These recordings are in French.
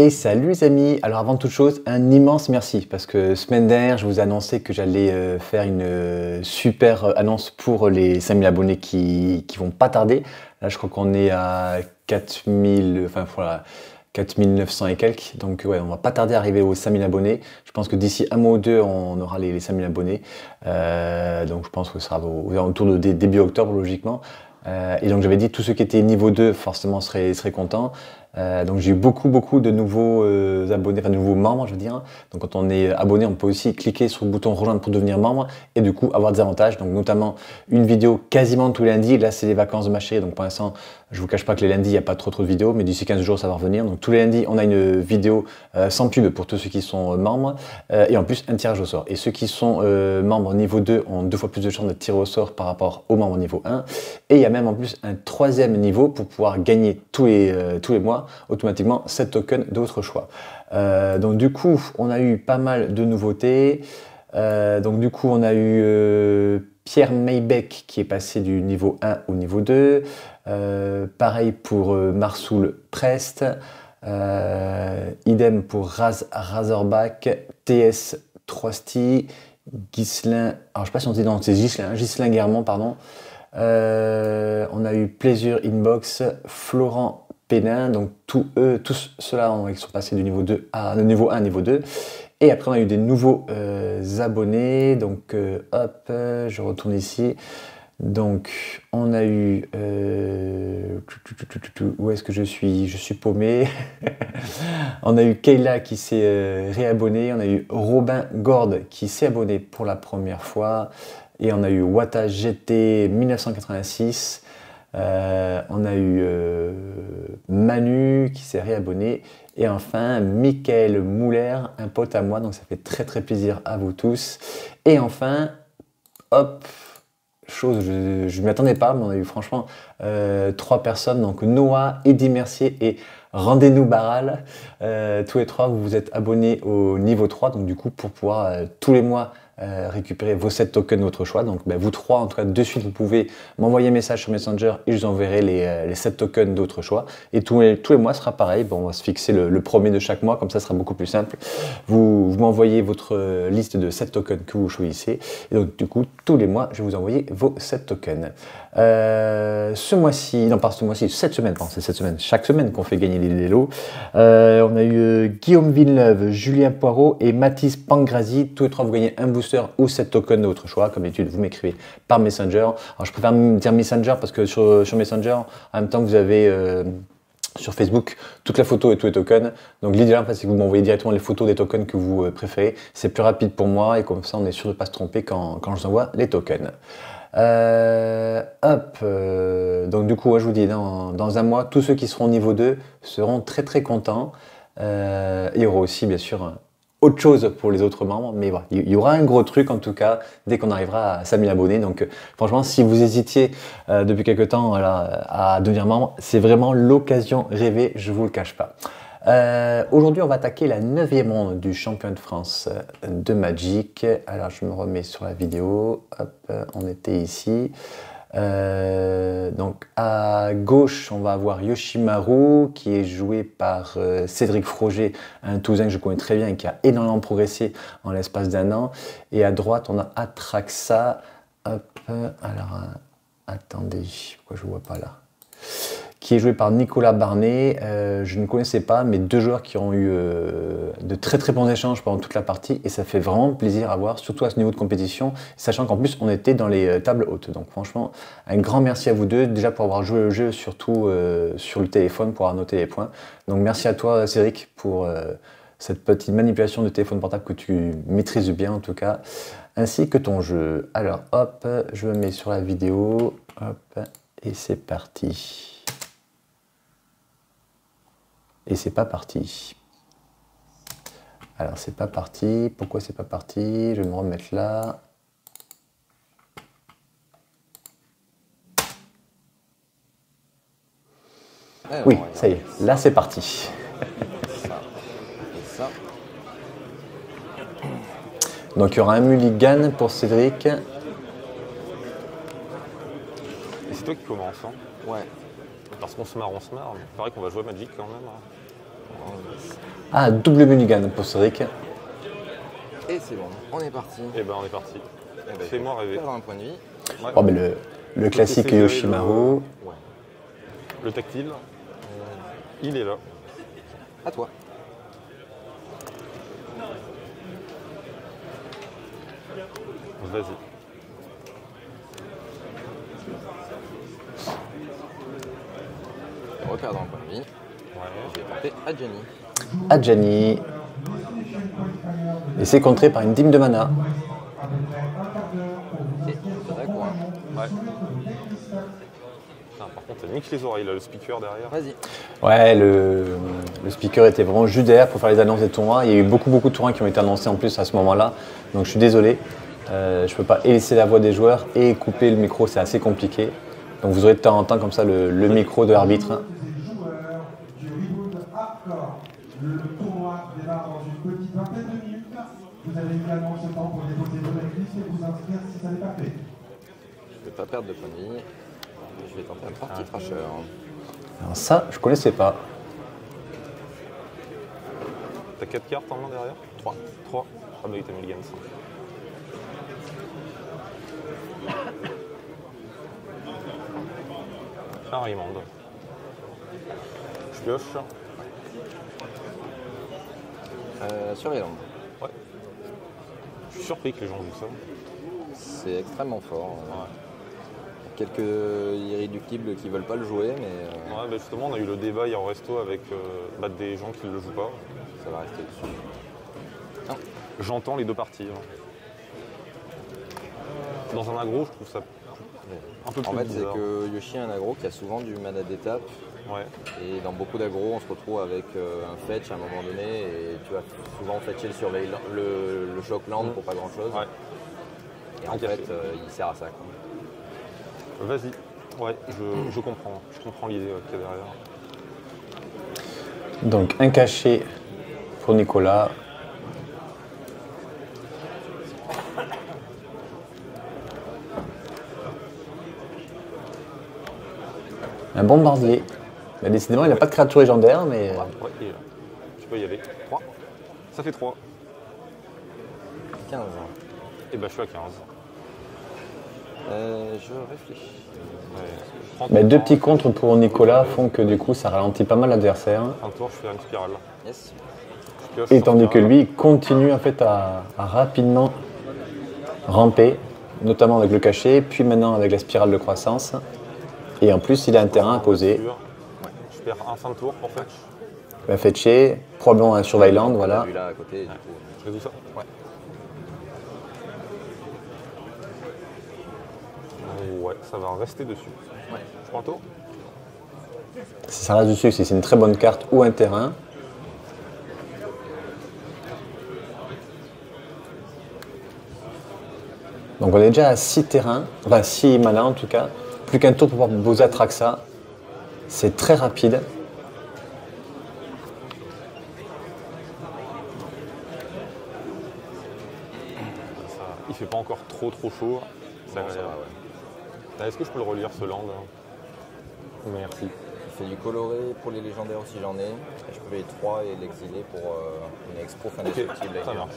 Et salut les amis Alors avant toute chose, un immense merci parce que semaine dernière, je vous ai annoncé que j'allais euh, faire une euh, super euh, annonce pour les 5000 abonnés qui, vont pas tarder. Là, je crois qu'on est à 4000, enfin voilà, 4900 et quelques. Donc ouais, on va pas tarder à arriver aux 5000 abonnés. Je pense que d'ici un mois ou deux, on aura les, 5000 abonnés. donc je pense que ça sera autour de début octobre logiquement. et donc j'avais dit tous ceux qui étaient niveau 2 forcément seraient contents. Euh, donc j'ai eu beaucoup beaucoup de nouveaux euh, abonnés, enfin de nouveaux membres je veux dire. Donc quand on est abonné, on peut aussi cliquer sur le bouton rejoindre pour devenir membre et du coup avoir des avantages. Donc notamment une vidéo quasiment tous les lundis. Là c'est les vacances de ma chérie, donc pour l'instant je vous cache pas que les lundis il n'y a pas trop trop de vidéos, mais d'ici 15 jours ça va revenir. Donc tous les lundis on a une vidéo euh, sans pub pour tous ceux qui sont membres et en plus un tirage au sort. Et ceux qui sont membres niveau 2 ont deux fois plus de chances de tirer au sort par rapport aux membres niveau 1. Et il y a même en plus un troisième niveau pour pouvoir gagner tous les, tous les mois automatiquement 7 tokens d'autres choix. Euh, donc du coup, on a eu pas mal de nouveautés. Euh, donc du coup, on a eu euh, Pierre Maybeck qui est passé du niveau 1 au niveau 2. pareil pour Marsoul Prest. idem pour Raz Razorback, TS Trosty, Ghislain, alors je sais pas si on dit non, c'est Ghislain, Ghislain Guermont, pardon. on a eu Plaisir Inbox, Florent Pénin. Donc tous eux, tous ceux-là sont passés du niveau 2 à niveau 1 à niveau 2. Et après on a eu des nouveaux euh, abonnés. Donc euh, hop, je retourne ici. Donc on a eu euh, où est-ce que je suis? Je suis paumé. on a eu Kayla qui s'est réabonné. On a eu Robin Gord qui s'est abonné pour la première fois. Et on a eu Wata GT 1986. Euh, on a eu Manu qui s'est réabonné. Et enfin, Michael Mouler, un pote à moi. Donc ça fait très très plaisir à vous tous. Et enfin, hop, chose, je ne m'y attendais pas, mais on a eu franchement euh, trois personnes. Donc Noah, Eddie Mercier et Rendez-nous Baral. tous les trois, vous vous êtes abonnés au niveau 3. Donc du coup, pour pouvoir tous les mois euh, récupérer vos 7 tokens de votre choix. Donc ben, vous trois, en tout cas de suite, vous pouvez m'envoyer un message sur Messenger et je vous enverrai les, euh, les 7 tokens d'autres choix. Et tous les, tous les mois sera pareil. Bon, on va se fixer le, premier de chaque mois, comme ça, sera beaucoup plus simple. Vous, m'envoyez votre euh, liste de 7 tokens que vous choisissez. Et donc du coup, tous les mois, je vous envoyer vos 7 tokens. ce mois-ci, non pas ce mois-ci, cette semaine, c'est cette semaine, chaque semaine qu'on fait gagner lots. on a eu Guillaume Villeneuve, Julien Poirot et Mathis Pangrazi. Tous les trois, vous gagnez un boost ou 7 tokens de votre choix. Comme d'habitude, vous m'écrivez par Messenger. Alors, je préfère dire Messenger parce que sur, Messenger, en même temps, vous avez euh, sur Facebook toute la photo et tous les tokens. Donc l'idéal, c'est que vous m'envoyez directement les photos des tokens que vous euh, préférez. C'est plus rapide pour moi et comme ça, on est sûr de ne pas se tromper quand je vous envoie les tokens. Euh, hop, donc du coup, je vous dis, dans, un mois, tous ceux qui seront niveau 2 seront très très contents. il y aura aussi, bien sûr, autre chose pour les autres membres, mais voilà, il y aura un gros truc en tout cas dès qu'on arrivera à 5000 abonnés. Donc euh, franchement, si vous hésitiez euh, depuis quelques temps à devenir membre, c'est vraiment l'occasion rêvée, je vous le cache pas. Euh, aujourd'hui, on va attaquer la 9 ronde du champion de France de Magic. Alors, je me remets sur la vidéo. Hop, on était ici. Euh, donc à gauche, on va avoir Yoshimaru qui est joué par euh, Cédric Froger, un Toulousain que je connais très bien et qui a énormément progressé en l'espace d'un an. Et à droite, on a Atraxa. Hop, alors euh, attendez, pourquoi je vois pas là? Qui est joué par Nicolas Barnet. Euh, je ne connaissais pas, mais deux joueurs qui ont eu euh, de très très bons échanges pendant toute la partie et ça fait vraiment plaisir à voir, surtout à ce niveau de compétition, sachant qu'en plus on était dans les euh, tables hautes. Donc franchement, un grand merci à vous deux, déjà pour avoir joué le jeu, surtout sur le téléphone, pour avoir noté les points. Donc merci à toi Cédric pour cette petite manipulation de téléphone portable que tu maîtrises bien en tout cas, ainsi que ton jeu. Alors hop, je me mets sur la vidéo, hop, et c'est parti et c'est pas parti. Alors c'est pas parti, pourquoi c'est pas parti? Je vais me remettre là. Oui, ça y est, là c'est parti. Donc il y aura un mulligan pour Cédric. Et c'est toi qui commence, hein Ouais. Parce qu'on se marre, on se marre. Mais pareil qu'on va jouer Magic quand même. Hein. Ah, double mulligan pour Cédric. Et c'est bon, on est parti. Et ben on est parti. Eh ben, Fais-moi rêver. Perdre un point de vie. Ouais. Oh, mais le, le classique Yoshimaru. Le... ouais. Le tactile, euh, il est là. À toi. Vas-y. Et reperdre un point de vie. Ouais. Je vais tenter Adjani. Adjani. Et c'est contré par une dîme de mana. Ouais. Par contre, ça nique les oreilles là, le speaker derrière. Vas-y. Ouais, le, le speaker était vraiment juste derrière pour faire les annonces des tournois. Il y a eu beaucoup, beaucoup de tournois qui ont été annoncés en plus à ce moment-là. Donc je suis désolé. Euh, je ne peux pas laisser la voix des joueurs et couper le micro, c'est assez compliqué. Donc vous aurez de temps en temps comme ça le, le micro de l'arbitre. joueurs du Reboot Hardcore. Le tournoi démarre dans une petite vingtaine de minutes. Vous avez également ce temps pour déposer vos backlist et vous inscrire si ça n'est pas fait. Je ne vais pas perdre de vie. Je vais tenter un parti Thrasher. Alors ça, je connaissais pas. T'as 4 cartes en main derrière? 3. 3. Ah bah oui, t'as mulligan 5. Un Raymond. Je pioche. Euh, sur Irlande. Ouais. Je suis surpris que les gens jouent ça. C'est extrêmement fort. Quelques irréductibles qui veulent pas le jouer, mais euh, Ouais, bah justement, on a eu le débat hier au resto avec euh, bah, des gens qui ne le jouent pas. ça va rester dessus. J'entends les deux parties. hein. Dans un aggro, je trouve ça un peu plus En fait, c'est que Yoshi est un aggro qui a souvent du mana d'étape. Ouais. Et dans beaucoup d'aggros, on se retrouve avec euh, un fetch à un moment donné. Et tu vas souvent fetcher le, surveil, le, le shock land pour pas grand chose. Ouais. Et en fait, café. euh, il sert à ça. quoi. Vas-y. Ouais, je, je comprends. Je comprends l'idée euh, qu'il y a derrière. Donc un cachet pour Nicolas. Un bombardier. Bah, décidément, il n'a pas de créature légendaire, mais euh, Ouais, il est là. Tu peux y aller. 3. Ça fait 3. 15. Et bah je suis à 15. Euh, je réfléchis. Ouais. 30 bah, deux petits contres pour Nicolas font que du coup, ça ralentit pas mal l'adversaire. Un tour, je fais une spirale. Yes. Pioche Et tandis que lui il continue en fait à, à rapidement ramper, notamment avec le cachet, puis maintenant avec la spirale de croissance. Et en plus, il a un terrain à poser. Je perds un fin de tour pour fetch. Il va fetcher, probablement un surveillant, voilà. Lui là à côté, du coup. Je résous ça Ouais. Ouais, ça va rester dessus. Ouais. Je prends le tour Si ça reste dessus, si c'est une très bonne carte ou un terrain. Donc on est déjà à 6 terrains, enfin 6 mana en tout cas. Plus qu'un tour pour pouvoir poser Atraxa. C'est très rapide. Ça, Il fait pas encore trop trop chaud. Ça Bon, va ça aller. va, ouais. Ah, Est-ce que je peux le relire ce land hein Merci. Je fais du coloré pour les légendaires si j'en ai. Et je peux les 3 et l'exiler pour euh, une expo fin Ok, indestructible. ça marche.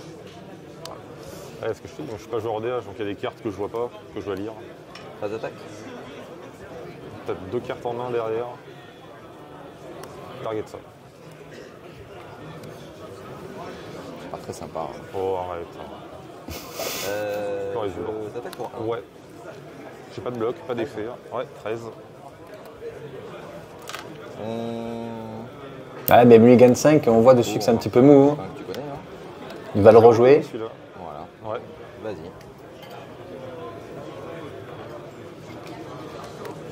Ah, Est-ce que je, donc, je suis pas joueur DH, donc il y a des cartes que je vois pas, que je dois lire. Pas d'attaque T'as deux cartes en main derrière. Target ça. C'est pas très sympa. hein. Oh arrête. Euh, je t'attaque pour un. Ouais. J'ai pas de bloc, pas d'effet. Ouais, 13. Hum, Ah, mais Mulligan 5, on voit dessus que c'est un petit peu mou. hein. que tu connais, hein Il va le rejouer. Celui-là. Voilà, Ouais. vas-y.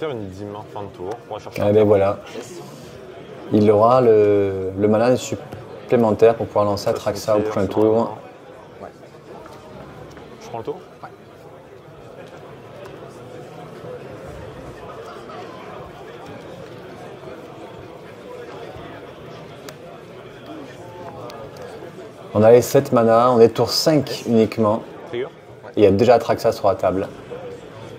Faire une en fin de tour pour chercher un ben voilà. Il aura le, le mana supplémentaire pour pouvoir lancer Atraxa au prochain tour. Ouais. Je prends le tour On a les 7 mana, on est tour 5 uniquement. Et il y a déjà Atraxa sur la table.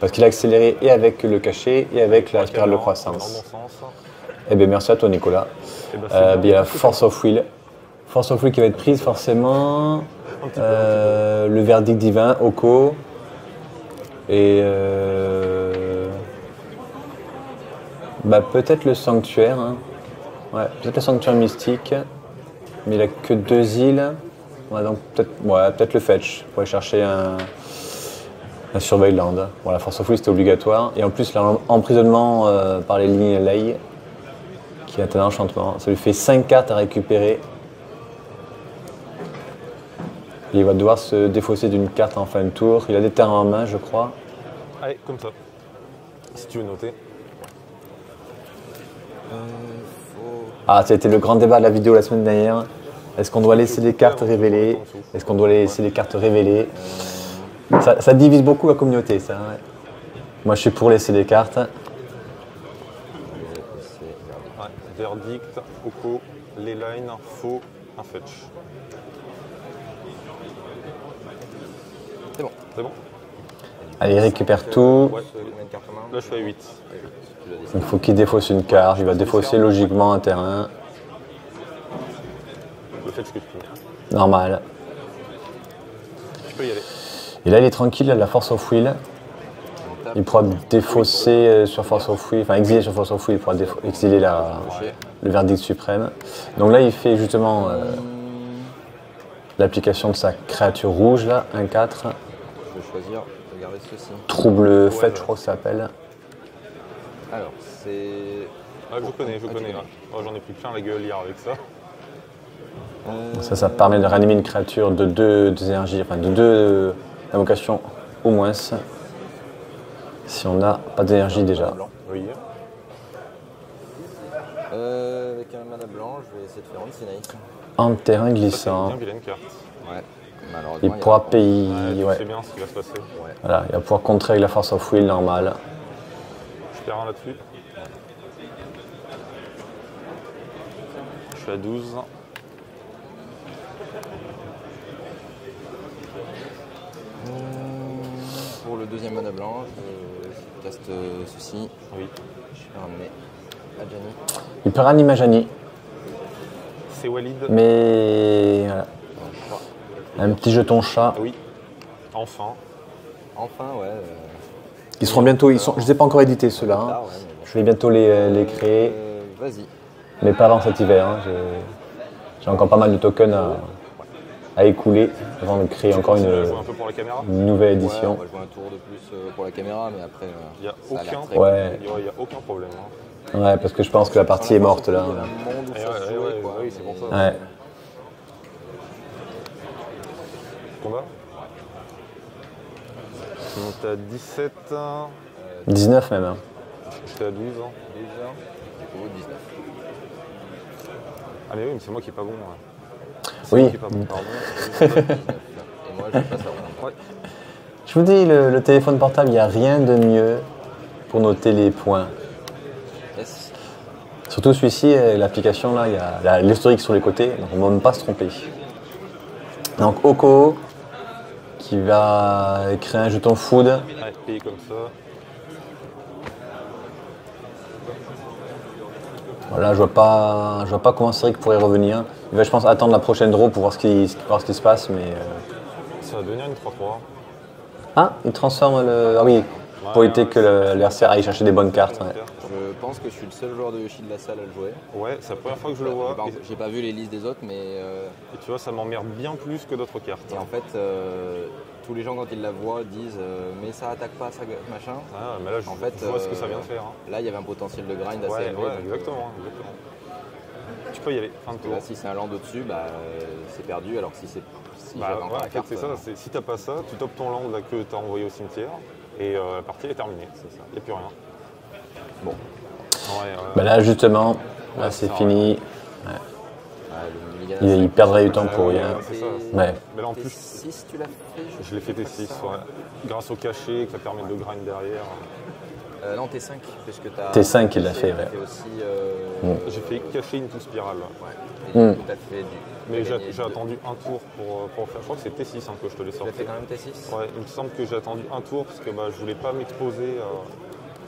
Parce qu'il a accéléré et avec le cachet et avec la spirale de croissance. Eh bien, merci à toi, Nicolas. Eh ben, Euh, Force of Will. Force of Will qui va être prise, forcément. Euh, le verdict divin, Oko. Et. euh, bah, peut-être le sanctuaire. hein. Ouais, peut-être le sanctuaire mystique. Mais il a que deux îles. Ouais, donc peut-être ouais, peut le fetch. Pour aller chercher un. Un surveil land. Bon, la Force of Will c'était obligatoire. Et en plus, l'emprisonnement euh, par les lignes ley qui est un enchantement. Ça lui fait 5 cartes à récupérer. Il va devoir se défausser d'une carte en fin de tour. Il a des terrains en main, je crois. Allez, comme ça. Si tu veux noter. Ah, ça a été le grand débat de la vidéo la semaine dernière. Est-ce qu'on doit laisser les cartes révélées? Est-ce qu'on doit laisser les cartes révélées? Ça, ça divise beaucoup la communauté, ça. ouais. Moi, je suis pour laisser les cartes. Ouais, verdict, Oko, les lines, faux, un fetch. C'est bon. C'est bon Allez, il récupère tout. Ouais. Là, je suis à 8. Tu l'as dit. Il faut qu'il défausse une carte. Il va défausser logiquement un terrain. Le fetch que tu. Normal. Tu peux y aller. Et là, il est tranquille, il a la Force of Will. Il pourra défausser euh, sur Force of Will, enfin exiler sur Force of Will, il pourra exiler la, le verdict suprême. Donc là, il fait justement euh, l'application de sa créature rouge, là, 1-4. Je vais choisir de garder ceci. Trouble fait, ouais. je crois que ça s'appelle. Alors, c'est. Ah, je connais, je connais. Oh, J'en ai pris plein la gueule hier avec ça. Euh, Ça, ça permet de réanimer une créature de deux, deux énergies, enfin de deux invocations au moins. Si on n'a pas d'énergie déjà. Oui. Euh, avec un mana blanc, je vais essayer de faire Anti-Night. En terrain une glissant, bien carte. Ouais. Malheureusement, il a pourra payer. Ouais, tu ouais. sais bien ce qui va se passer. Ouais. Voilà, il va pouvoir contrer avec la Force of Will normale. Je perds un là-dessus. Je suis à 12. Le deuxième mana blanc, je caste euh, ceci. Oui. Je vais ramener Adjani. Il peut réanimer Jani, C'est Walid. mais voilà. un petit jeton chat. Oui. Enfin. Enfin, ouais. euh, Ils seront bientôt, ils sont, je ne les ai pas encore édités ceux-là. hein. ouais, bon. Je vais bientôt les, les créer, Euh, Vas-y. mais pas avant cet hiver. hein. J'ai- J'ai encore pas mal de tokens à, à écouler avant de créer encore une, vas jouer un peu pour la caméra une nouvelle Ouais, on édition. va jouer un tour de plus euh, pour la caméra, mais après. euh, Il n'y a aucun très Ouais. Il n'y a, aucun problème. hein. Ouais, parce que je pense que la partie est morte là. Il y a un monde où Et ça ouais, se ouais, jouait, ouais, quoi, oui, c'est pour ça. Ouais. Combat monte à 17. 19 même. hein. J'étais à 12. Déjà, du coup, 19. Ah mais oui, mais c'est moi qui est pas bon. ouais. Oui. moi qui est pas bon, pardon. 19. Et moi, je vous dis, le, le téléphone portable, il n'y a rien de mieux pour noter les points. Yes. Surtout celui-ci, l'application là, il y a l'historique sur les côtés, donc on ne va même pas se tromper. Donc Oko, qui va créer un jeton food. Ouais, payer comme ça. Voilà, je vois pas, je vois pas comment Cédric pourrait revenir. Il va, je pense, attendre la prochaine draw pour voir ce qui, voir ce qui se passe, mais. euh, Ça va devenir une 3-3. Ah, il transforme le. Ah oui, pour éviter que l'RCR aille chercher des bonnes cartes. ouais. Je pense que je suis le seul joueur de Yoshi de la salle à le jouer. Ouais, c'est la première fois que je le vois. J'ai pas vu les listes des autres, mais. euh, et tu vois, ça m'emmerde bien plus que d'autres cartes. Et en fait, euh, tous les gens quand ils la voient disent euh, mais ça attaque pas, ça machin. Ah, mais là, je En fait, je vois ce que euh, ça vient de faire. hein. Là, il y avait un potentiel de grind assez Ouais, élevé. ouais, donc, euh, exactement, exactement. Tu peux y aller, fin de tour. Là, si c'est un land au-dessus, bah, euh, c'est perdu. Alors que si c'est si Bah, ouais, en fait, c'est ça. euh, Si t'as pas ça, tu topes ton land là, que t'as envoyé au cimetière et euh, la partie est terminée. C'est ça. Y a plus rien. Bon, Ouais, euh, Bah là, justement, là c'est fini. Il, perdrait du temps pour rien. ouais. Mais là, en plus, T6, tu l'as fait je je l'ai fait T6, ouais. Grâce au cachet, que ça permet de grind derrière. Euh, non, T5, puisque tu as. T5, il l'a fait, ouais. aussi. Euh, J'ai fait cacher into spiral. ouais. Et Mm. du coup, t'as fait du. Mais j'ai attendu un tour pour, euh, pour faire. Je crois que c'est T6 hein, que je te l'ai Tu sorti. l'as fait quand même T6 Ouais, il me semble que j'ai attendu un tour parce que bah, je voulais pas m'exposer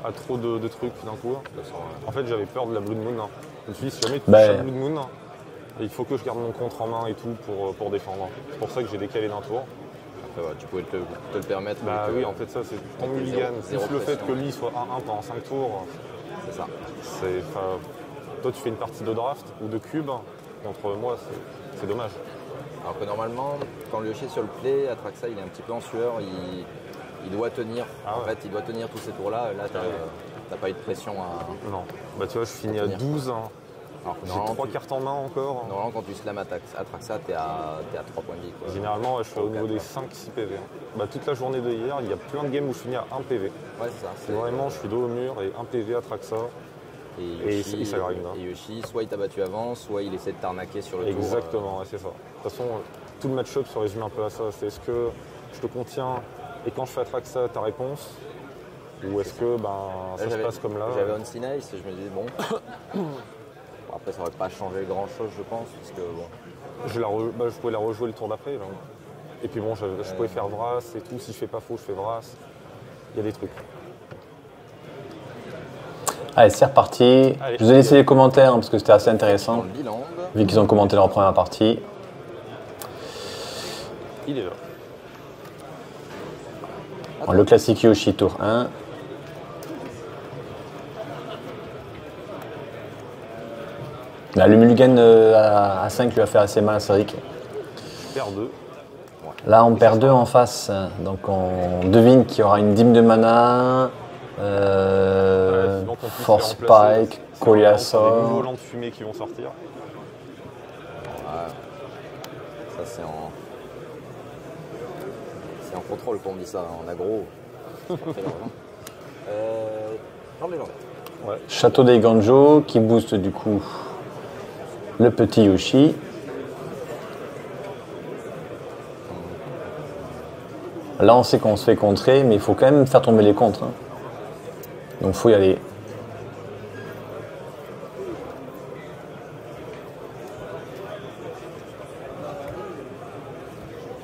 à trop de, de trucs d'un coup. En fait, j'avais peur de la Blood Moon. hein. Je me suis dit, si jamais tu Bah, touches la Blood Moon, il faut que je garde mon contre en main et tout pour, euh, pour défendre. C'est pour ça que j'ai décalé d'un tour. Après, ouais, tu pouvais te, te le permettre. Bah oui, en fait, ça, c'est ton mulligan. Plus le fait que lui soit 1-1 pendant 5 tours, C'est ça. c'est. Toi, tu fais une partie de draft ou de cube. Contre moi, c'est- dommage. Alors que normalement, quand le est sur le play, Atraxa il est un petit peu en sueur, il, il doit tenir. Ah En fait, il doit tenir tous ces tours-là. Là, t'as pas eu de pression à. Non. Bah, tu vois, je finis à tenir. 12. hein. J'ai normalement, 3 tu- cartes en main encore. normalement, quand tu slams Atrax- Atraxa, t'es à, t'es à 3 points de vie. quoi. Généralement, ouais, je suis au niveau des Quatre. 5-6 PV. hein. Bah, toute la journée de hier, il y a plein de games où je finis à 1 PV. Ouais, c'est ça. C'est vraiment, je suis dos au mur et 1 PV à Traxa. Et ça- et ça arrive, hein. et Yoshi, soit il t'a battu avant, soit il essaie de t'arnaquer sur le tour. Exactement, ouais, c'est ça. De toute façon, euh, tout le match-up se résume un peu à ça. C'est est-ce que je te contiens et quand je fais Atraxa, ta réponse? Ou est-ce que ben, Là, ça se passe comme là? J'avais on Nice je me disais, bon. Après, ça aurait pas changé grand chose, je pense, parce que bon. je, la re- bah, je pouvais la rejouer le tour d'après. Et puis bon, je, je pouvais faire Vras et tout. Si je fais pas faux, je fais Vras. Il y a des trucs. Allez, c'est reparti. Allez. Je vous ai laissé les commentaires hein, parce que c'était assez intéressant, vu qu'ils ont commenté leur première partie. Il est là. Bon, le classique Yoshi, tour 1. Là, le mulligan euh, à, à 5 lui a fait assez mal à Cédric. Je perds 2. Là, on perd 2 en face, donc on devine qu'il y aura une dîme de mana, euh, plus Force c'est vraiment Des lents de fumée qui vont sortir. ça c'est en. C'est en contrôle qu'on dit ça, en agro. Hein. euh, Parle les langues. Château des Ganjo qui booste du coup le petit Yoshi. Là, on sait qu'on se fait contrer, mais il faut quand même faire tomber les contres. hein. Donc, faut y aller.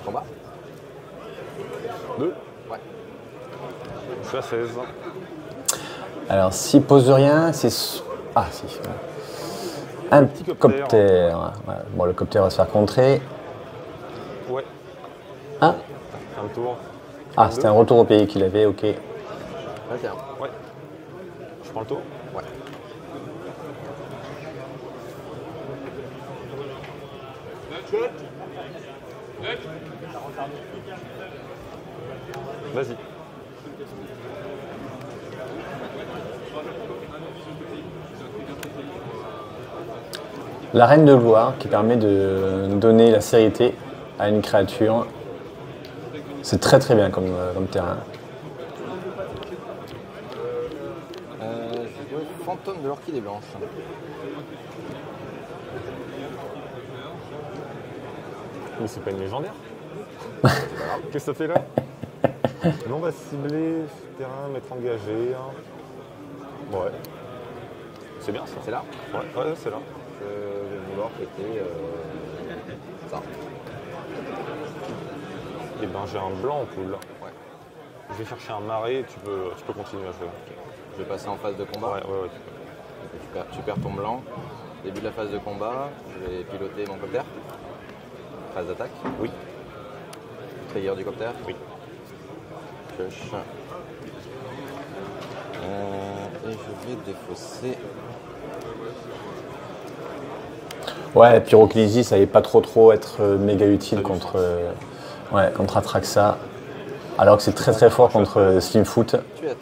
Combat 2. Ouais. Je suis à 16. Alors, s'il pose rien, c'est. Ah, si. Un petit copter. copter. ouais. Bon, le copter va se faire contrer. Ouais. Ah, Un tour. ah c'était un retour au pays qu'il avait, ok. Ok. Ouais. Je prends le tour. Ouais. Vas-y. La reine de gloire qui permet de donner la sérénité à une créature. C'est très très bien comme, euh, comme terrain. Euh, je veux fantôme de l'orchidée blanche. Mais c'est pas une légendaire. Qu'est-ce que ça fait là? Non, on va cibler terrain, mettre engagé. hein. Ouais. C'est bien ça. C'est là? Ouais, ouais c'est là. Je euh, ça. Et ben j'ai un blanc en poule. Ouais. Je vais chercher un marais, tu peux, tu peux continuer à jouer. Je vais passer en phase de combat. Ouais, ouais, ouais, tu peux. Tu perds, tu perds ton blanc. Début de la phase de combat, je vais piloter mon copter. Phase d'attaque. Oui. Trigger du copter. Oui. Pioche. Euh, et je vais défausser. Ouais, Pyrokinésie, ça allait pas trop trop être euh, méga utile contre, euh, ouais, contre Atraxa. Alors que c'est très très fort contre euh, Slimfoot. Tu es à 13.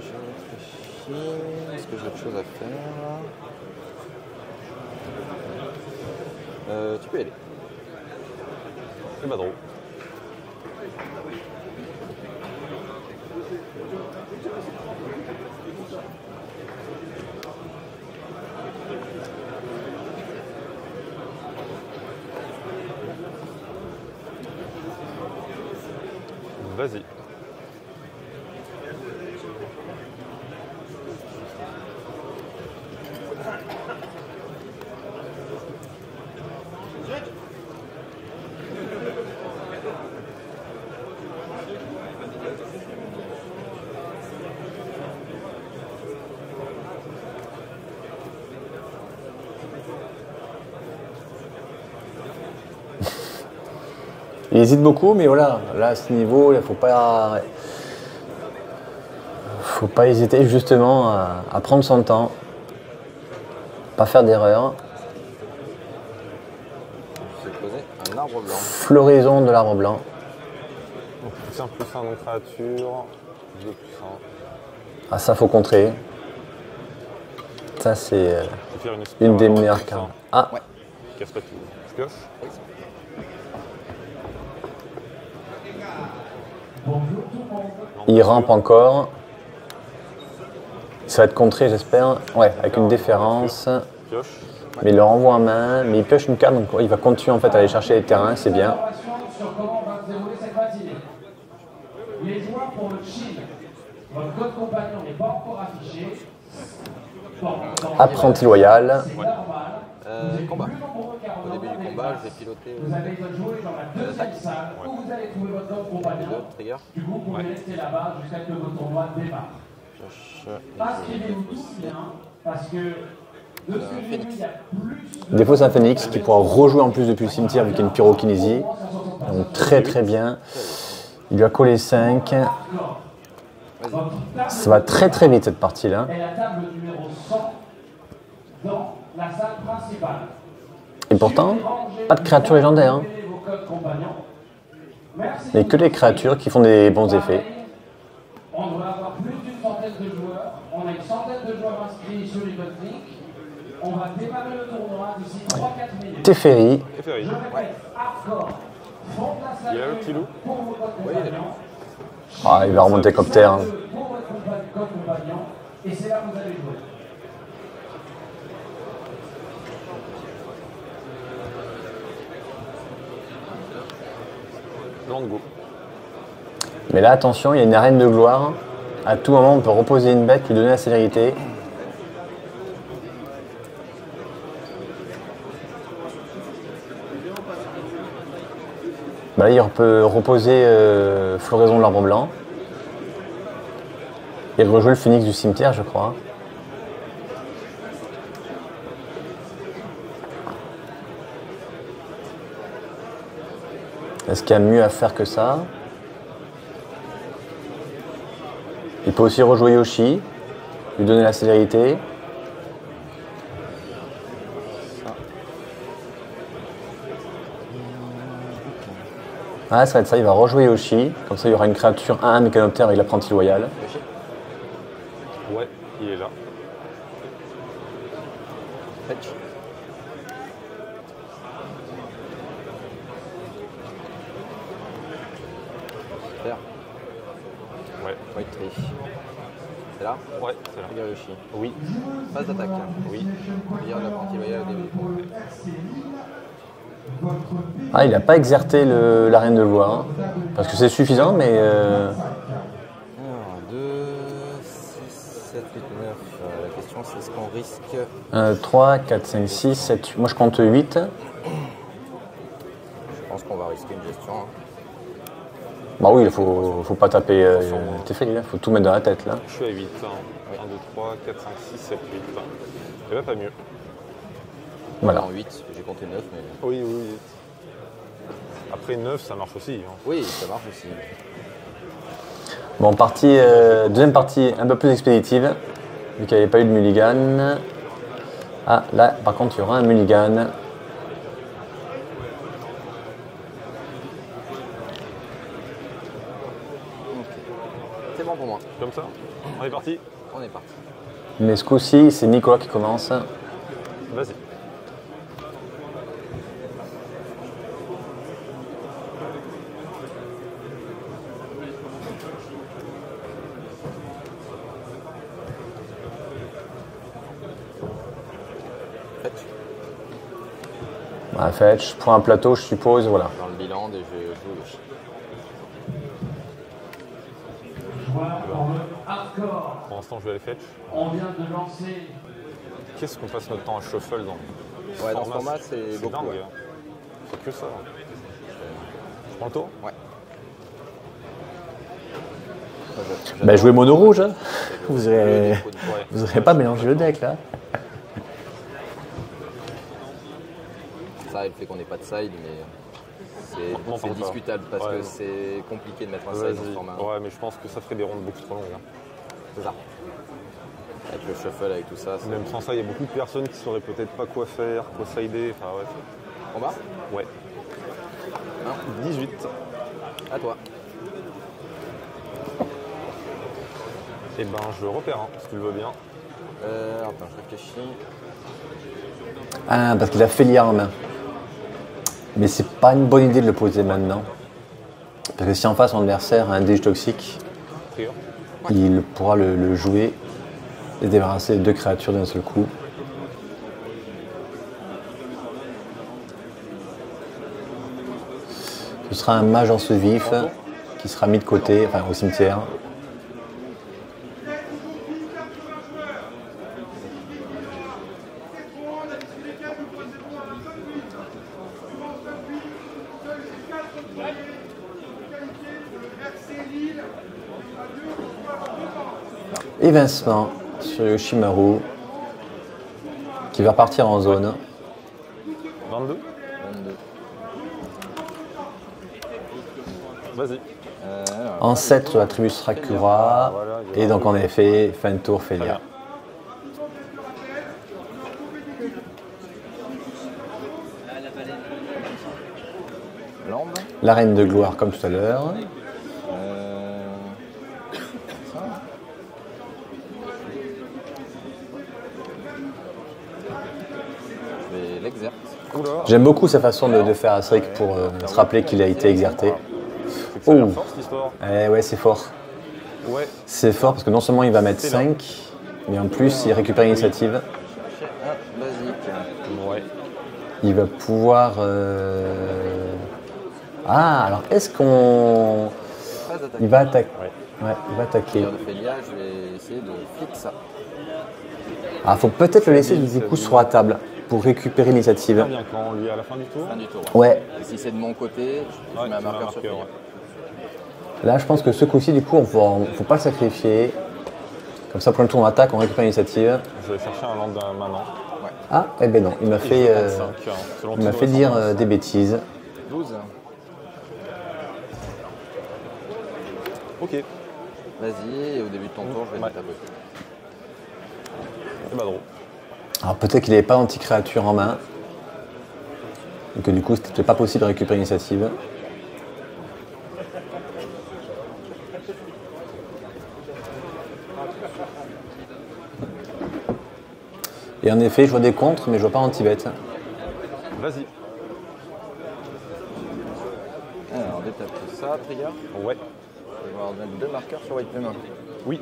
Je réfléchis. Est-ce que j'ai autre chose à faire euh, Tu peux y aller. C'est pas drôle. Vas-y. Il hésite beaucoup, mais voilà, là à ce niveau, il faut pas. Faut pas hésiter justement à, à prendre son temps, pas faire d'erreur. C'est posé un arbre blanc. Floraison de l'arbre blanc. Donc, plus un plus un non créature. 2 plus 1. Ah ça faut contrer. Ça c'est euh, une, des meilleures ça. cartes. Ah, Ouais. Casse pas tout. Je pioche. Il rampe encore. Ça va être contré j'espère. Ouais, avec une déférence. Mais il le renvoie en main, mais il pioche une carte, donc il va continuer en fait à aller chercher les terrains, c'est bien. Apprenti loyal. Euh. Combat, vais piloter Vous avez joué dans la deuxième salle où vous allez trouver votre les compagnon. Du coup, vous pouvez rester là-bas jusqu'à ce que votre tournoi démarre. Inscrivez-vous tous bien, parce que de ce que j'ai vu, il y a plus Des fois c'est un phoenix qui pourra rejouer en plus depuis le cimetière vu qu'il y a une pyrokinésie. Donc très très bien. Il lui a collé 5. Ça va très très vite cette partie là. est la table numéro 100 dans la salle principale. Et pourtant, pas de créatures légendaires. hein. Mais que des créatures qui font des bons effets. On doit avoir plus d'une centaine de joueurs. On a une centaine de joueurs inscrits sur les Link. On va démarrer le tournoi d'ici 3-4 minutes. Teferi, Et Ferry. Je répète, hardcore. Fond de la salle Il est là, le petit loup pour vos codes compagnons. ah, il va remonter copter. hein. Pour votre compa- code compagnon. Et c'est là que vous allez jouer. Mais là attention, il y a une arène de gloire. À tout moment, on peut reposer une bête, lui donner la célérité. Bah là, il peut reposer euh, Floraison de l'arbre blanc. Et rejouer le phénix du cimetière, je crois. Est-ce qu'il y a mieux à faire que ça? Il peut aussi rejouer Yoshi, lui donner la célérité. Ah, ça va être ça, il va rejouer Yoshi. Comme ça, il y aura une créature 1-1 mécanoptère avec l'apprenti loyal. Ouais, il est là. Fetch. Super. Ouais. White tree. C'est là Ouais, c'est là. Trigger Yoshi. Oui. Phase d'attaque. Oui. Trigger de l'apprenti loyal au début du combat. Ah, il n'a pas exerté le- l'arène de gloire. hein. Parce que c'est suffisant, mais euh, Alors, 2, 6, 7, 8, 9. Euh, la question c'est est-ce qu'on risque. 1, 3, 4, 5, 6, 7, 8. Moi, je compte 8. Je pense qu'on va risquer une gestion. hein. Bah oui, il faut, faut pas taper euh, tes feuilles, il faut tout mettre dans la tête là. Je suis à 8. 1, 2, 3, 4, 5, 6, 7, 8. Et là, pas mieux. Voilà. En 8, j'ai compté 9, mais. Oui, oui, oui. Après 9, ça marche aussi. hein. Oui, ça marche aussi. Bon, partie, euh, deuxième partie un peu plus expéditive, vu qu'il n'y avait pas eu de mulligan. Ah, là, par contre, il y aura un mulligan. C'est bon pour moi. Comme ça? On est parti? On est parti. Mais ce coup-ci, c'est Nicolas qui commence. Vas-y. Bah, fetch, pour un plateau, je suppose, voilà. Dans le bilan, et je joue le. Pour l'instant, je vais aller fetch. On vient de lancer Qu'est-ce qu'on passe notre temps à shuffle dans Ouais, dans ce format, c'est beaucoup, dingue. ouais. hein. C'est que ça. Je prends le tour Ouais. Je- Bah, jouez mono rouge, hein. vous n'aurez vous aurez pas mélangé le deck là. Ça, et le fait qu'on n'ait pas de side, mais C'est discutable parce Ouais, que c'est compliqué de mettre un size dans ce format. Ouais, mais je pense que ça ferait des rondes beaucoup trop longues. hein. C'est ça. Avec le shuffle, avec tout ça. Même sans ça, il y a beaucoup de personnes qui sauraient peut-être pas quoi faire, quoi sider. Enfin, ouais. En bas? Ouais. 18. À toi. Et ben, je repère, hein, si tu le veux bien. Euh, attends, je réfléchis. Ah, parce qu'il a Félia en main. Mais c'est pas une bonne idée de le poser maintenant. Parce que si en face, son adversaire a un déj toxique, il pourra le, le jouer et se débarrasser de deux créatures d'un seul coup. Ce sera un mage en ce vif qui sera mis de côté, enfin au cimetière. Évincement sur Yoshimaru qui va partir en zone. 22 22. Vas-y. Euh, alors, Ancêtre de la tribu Sakura. Voilà, Et donc en effet, fin de tour. Lambe. La reine de gloire comme tout à l'heure. Euh, ça. Je vais l'exert. Oula. J'aime beaucoup sa façon de, de faire Asric pour euh, se rappeler qu'il a été exerté. Oh. fort, cette histoire. Eh ouais, c'est fort. C'est fort parce que non seulement il va mettre C'est là. 5, mais en plus il récupère l'initiative. Ouais. Il va pouvoir. euh, Ah, alors est-ce qu'on. Il va attaquer. Ouais. Il va attaquer. Ah, faut peut-être le laisser du coup sur la table pour récupérer l'initiative. Très bien quand lui à la fin du tour. Fin du tour. ouais. Ouais, Et si c'est de mon côté, je Ouais, mets un tu mets un marqueur sur marqueur, Félia. ouais. là je pense que ce coup-ci, du coup, on faut, faut pas le sacrifier. Comme ça, pour le tour on attaque, on récupère l'initiative. Je vais chercher un land d'un maman. Ah, eh ben non, il m'a fait, euh, hein, il m'a fait dire euh, des bêtises. 12. Ok. Vas-y, au début de ton tour, je vais Ouais. te taper. bah drôle. Alors peut-être qu'il n'avait pas d'anti-créature en main. Et que du coup, c'était peut-être pas possible de récupérer l'initiative. Et en effet, je vois des contres, mais je vois pas anti-bête. Vas-y. Alors, on détape ça, trigger. Ouais. Je vais avoir mettre deux marqueurs sur White Plume. Oui.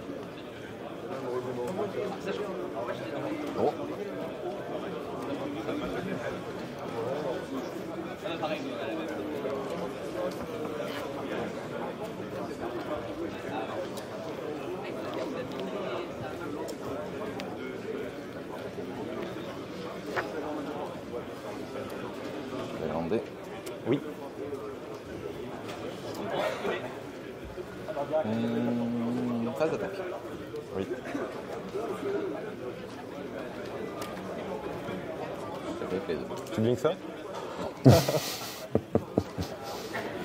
Les deux. Tu blinkes ça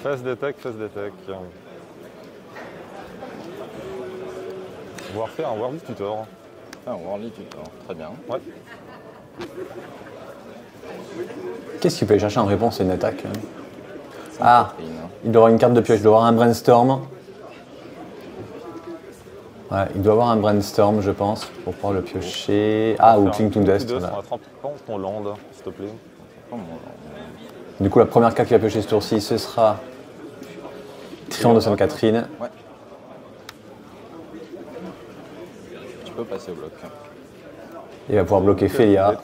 Phase d'attaque, phase d'attaque. On va refaire un World Tutor. Ah, Worldly Tutor. Très bien. Ouais. Qu'est-ce qu'il peut aller chercher en réponse à une attaque hein Ah, Catherine. il avoir une carte de pioche, il doit avoir un brainstorm. Ouais, il doit avoir un brainstorm, je pense, pour pouvoir le piocher. Ah, ou Cling to Dust. voilà. On attrape ton land, s'il te plaît. Du coup, la première carte qu'il va piocher ce tour-ci, ce sera Triomphe de Sainte-Catherine. Ouais. Tu peux passer au bloc. Il va pouvoir bloquer Félia. Là.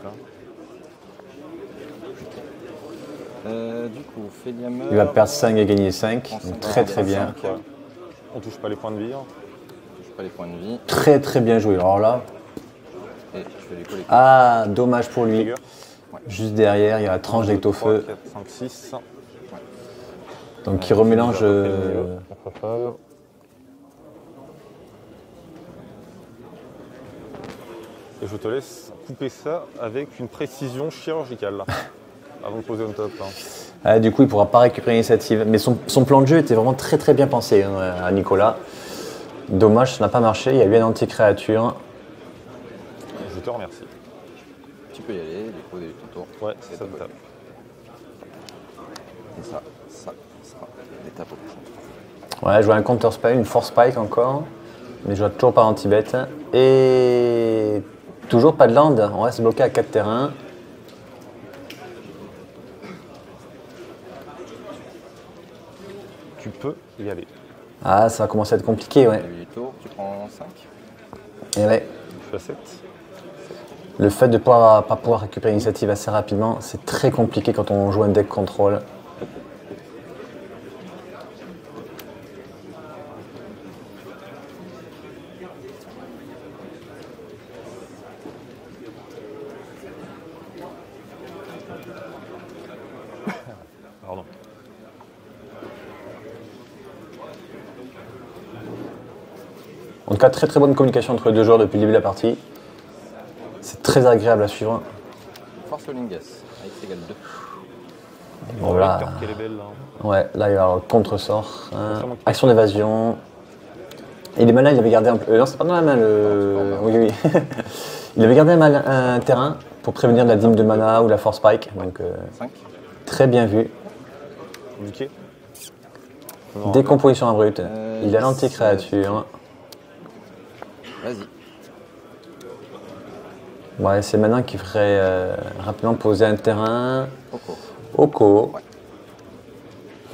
Euh, du coup, Félia meurt. Il va perdre 5 et gagner 5. Prends Donc cinq, très très bien. On touche pas les points de vie. Pas les points de vie. Très très bien joué. Alors là, Et je vais les coller. ah, dommage pour lui. Juste derrière, il y a la tranche d'ectofeu. 4, 5, 6. Donc il remélange. euh, Et je te laisse couper ça avec une précision chirurgicale. avant de poser on top. hein. Ah, du coup, il pourra pas récupérer l'initiative. Mais son, son plan de jeu était vraiment très très bien pensé hein, à Nicolas. Dommage, ça n'a pas marché. Il y a eu un anti-créature. Je te remercie. Tu peux y aller, déposer ton tour. Ouais, C'est ça tape. Et ça, ça sera l'étape au prochain. Ouais, je joue un counter spike, une force spike encore. Mais je joue toujours pas anti-bet. Et toujours pas de land. On reste bloqué à 4 terrains. Tu peux y aller. Ah, ça va commencer à être compliqué, ouais. Début du tour, tu prends 5. Et ouais. Je suis à 7. Le fait de ne pas, pas pouvoir récupérer l'initiative assez rapidement, c'est très compliqué quand on joue un deck contrôle. Très très bonne communication entre les deux joueurs depuis le début de la partie. C'est très agréable à suivre. Force Olingas, avec égal 2. Bon, là, Victor, qu'elle est belle là. ouais, là, il va y avoir le contre-sort. hein. Action d'évasion. Et il est malin, il avait gardé un peu. euh, non, c'est pas dans la main le. Oui, oui. il avait gardé un, mal- un terrain pour prévenir la dîme de mana ou la force spike. Donc, euh, 5. très bien vu. Décomposition abrupte. Euh, il a l'anti-créature. Vas-y. Ouais, c'est maintenant qu'il ferait euh, rapidement poser un terrain. Coco. Oko. Ouais.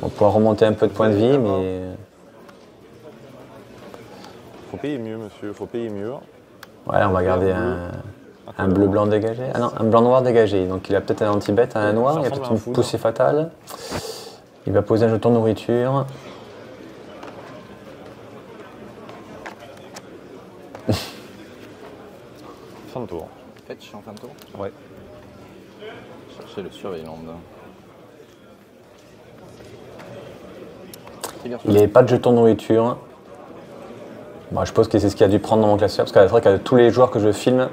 On va pouvoir remonter un peu de points de vie, mais. Faut payer mieux, monsieur. Faut payer mieux. Ouais, on va garder un, un bleu-blanc dégagé. Ah non, un blanc-noir dégagé. Donc il a peut-être un anti-bet, un noir, il y a peut-être une poussée fatale. Il va poser un jeton nourriture. De tour. Fetch en fin de tour. Ouais. Cherchez le surveillant. Il n'avait pas de jeton nourriture. Bon, je suppose que c'est ce qu'il a dû prendre dans mon classeur, parce que c'est vrai que tous les joueurs que je filme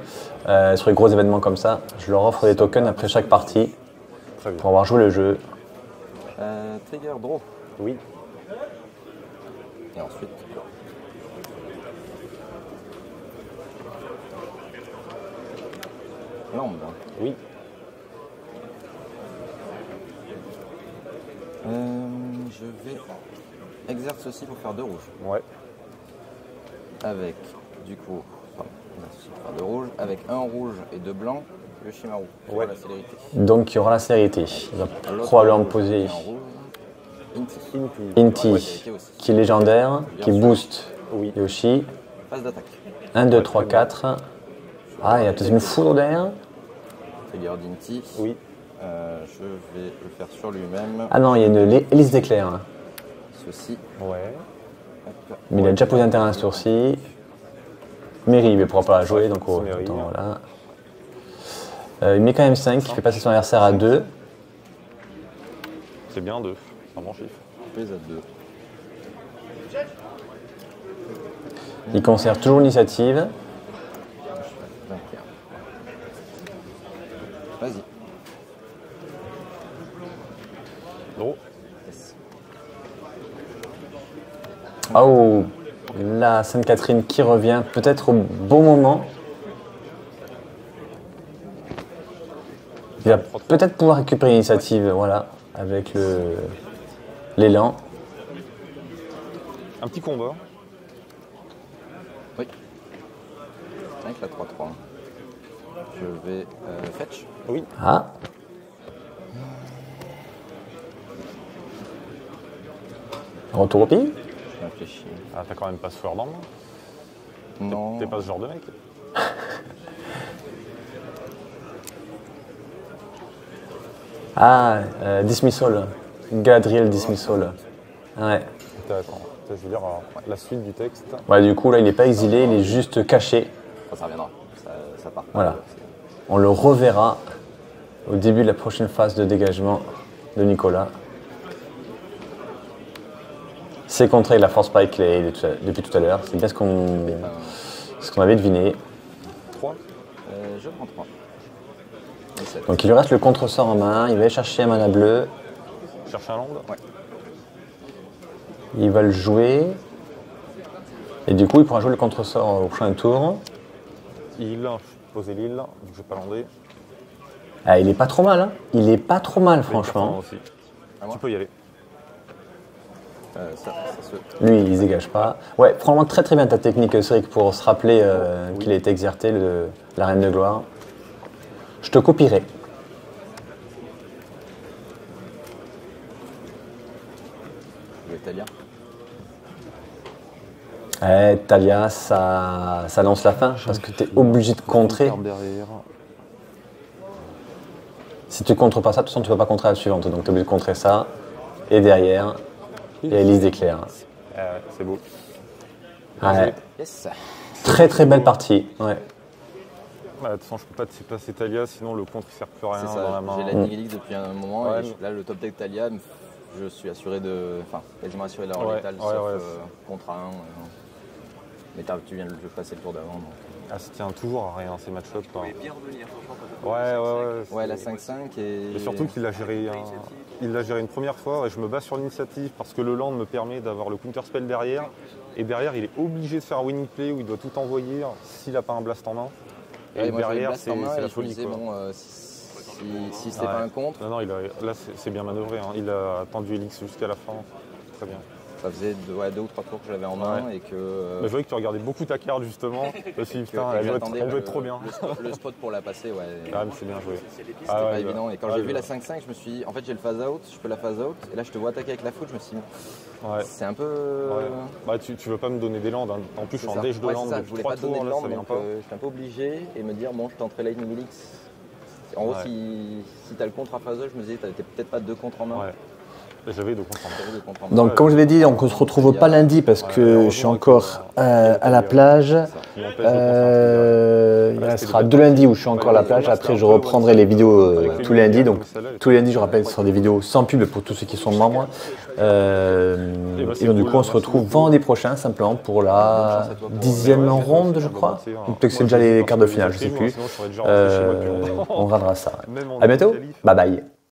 euh, sur les gros événements comme ça, je leur offre des tokens après chaque partie Très bien. pour avoir joué le jeu. Euh, trigger draw. Oui. Et ensuite. Lambe. Oui. Euh, je vais exerce ceci pour faire deux rouges. Ouais. Avec du coup, pardon, exerce ceci pour faire deux rouges. Avec un rouge et deux blancs, le Shimaru. Ouais. la célérité. Donc il y aura la cérité. Il va probablement poser et un rouge. Inti. Inti. Inti, Ouais, célérité aussi. qui est légendaire, qui Bien sûr. boost Oui. Yoshi. Phase d'attaque. 1, 2, 3, 4. Ah, il y a peut-être une foudre derrière Trigger d'Inti. Oui. Euh, je vais le faire sur lui-même. Ah non, il y a une hé- hélice d'éclair. hein. Ceci. Ouais. Hop. Mais il a déjà posé un terrain à ce tour-ci. Mairie, il ne pourra pas la jouer, donc oh, Mairie. autant, voilà. Euh, il met quand même 5, qui fait passer son adversaire à 2. C'est bien deux. C'est un bon chiffre. À deux. Il conserve toujours l'initiative. Vas-y. Yes. Oh, la Sainte-Catherine qui revient, peut-être au bon moment. Il va peut-être pouvoir récupérer l'initiative, voilà, avec le l'élan. Un petit combat. Oui. Avec la 3-3. Je vais euh, fetch. Oui. Ah, retour au pied. Je réfléchis. Ah, t'as quand même pas ce dans le main. Non. T'es pas ce genre de mec. Ah, euh, dismissal. Galadriel dismissal. Ouais. Intéressant. Je veux dire, alors, la suite du texte. Ouais, du coup, là, il n'est pas exilé, il est juste caché. Ça, ça reviendra. Ça, ça part. Voilà. On le reverra au début de la prochaine phase de dégagement de Nicolas. C'est contré la force a eu depuis tout à l'heure. C'est bien ce qu'on ce qu'on avait deviné. 3. Euh, je prends 3. Et 7. Donc il lui reste le contresort en main. Il va aller chercher un mana bleu. chercher un land Il va le jouer. Et du coup, il pourra jouer le contre-sort au prochain tour. Il, vais poser l'île, donc je vais pas lander. Ah, il est pas trop mal, hein Il est pas trop mal, franchement. aussi. Moi Tu peux y aller. Euh, ça, ça se- Lui, il se dégage pas. Ouais, franchement, très très bien ta technique, Cédric, pour se rappeler euh, Oui. qu'il a été exerté, le- la Reine de Gloire. Je te copierai. Le Talia. Eh, Talia, ça, ça lance la fin, parce que tu es obligé de contrer. Si tu contres pas ça, de toute façon, tu ne peux pas contrer la suivante. Donc, tu es obligé de contrer ça. Et derrière, il y a Elise d'éclair. Ah ouais, c'est beau. Ouais. Yes. Très très belle partie. Ouais. Bah, de toute façon, je peux pas te passer Talia, sinon le contre il sert plus à rien C'est la ça. J'ai la Nihilix depuis un moment Ouais, et mais- là le top deck Talia, je suis assuré de, enfin quasiment assuré Ouais, létal ouais, sauf ouais. euh, contre un. euh, mais tu viens de le passer le tour d'avant. donc. Ah, ça tient toujours à rien ces match-up. quand Ouais, ouais, ouais. Ouais, la c'est- 5-5 et. Et surtout qu'il l'a géré, un- il l'a géré une première fois et je me bats sur l'initiative parce que le land me permet d'avoir le counter spell derrière. Et derrière, il est obligé de faire un winning play où il doit tout envoyer s'il n'a pas un blast en main. Et moi, derrière, c'est la folie. disais, quoi. bon, euh, si, si c'était Ouais. pas un contre, Non, non, il a- là, c'est c'est bien manœuvré. hein. Il a attendu Elix jusqu'à la fin. Très bien. Ça faisait deux, ouais, deux ou trois tours que j'avais en main et que. euh, Mais je voyais que tu regardais beaucoup ta carte justement. Je me suis dit, que- putain, elle doit être, j'attendais elle doit le- être trop bien. Le spot, le spot pour la passer, ouais. Ah, mais c'est bien joué. Ah ouais, pas va- évident. Et quand ah, j'ai vu va- la 5-5, je me suis dit, en fait, j'ai le phase out, je peux la phase out. Et là, je te vois attaquer avec la foot, je me suis dit, Ouais. c'est un peu. Ouais. Bah, tu, tu veux pas me donner des landes. hein. En plus, je suis en déj de Ouais, land c'est ça, je depuis voulais trois pas te donner tours. de Là, land, ça vient pas. euh, j'étais un peu obligé et me dire bon je tenterai Lightning Helix. En gros si, si t'as le contre à phase je me disais t'avais peut-être pas deux contre en main. De. Donc, comme je l'ai dit, on se retrouve pas lundi parce que je suis encore euh, euh, à la plage. De concentrer. Euh, il restera deux lundis où je suis encore à la plage. Après, je reprendrai les vidéos euh, tous les lundis. Donc, tous les lundis, je rappelle, ce sera des vidéos sans pub pour tous ceux qui sont membres. Euh, ben, et donc, du coup, on se retrouve vendredi prochain, simplement pour la dixième ronde, je crois. Ou peut-être que c'est déjà les quarts de finale, je sais bon, plus. Euh, on regardera ça. À bientôt. Bye bye.